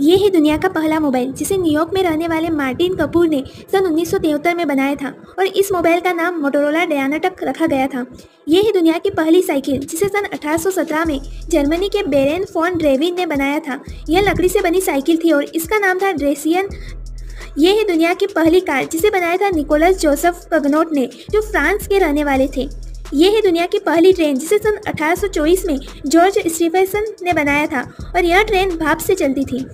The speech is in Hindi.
ये है दुनिया का पहला मोबाइल, जिसे न्यूयॉर्क में रहने वाले मार्टिन कपूर ने सन उन्नीस सौ तिहत्तर में बनाया था और इस मोबाइल का नाम मोटोरोला डयानाटक रखा गया था। ये है दुनिया की पहली साइकिल, जिसे सन 1817 में जर्मनी के बेरेन फॉन ड्रेविन ने बनाया था। यह लकड़ी से बनी साइकिल थी और इसका नाम था ड्रेसियन ये है दुनिया की पहली कार, जिसे बनाया था निकोलस जोसेफ कगनोट ने, जो फ्रांस के रहने वाले थे। ये है दुनिया की पहली ट्रेन, जिसे सन 1824 में जॉर्ज स्टीफेसन ने बनाया था और यह ट्रेन भाप से चलती थी।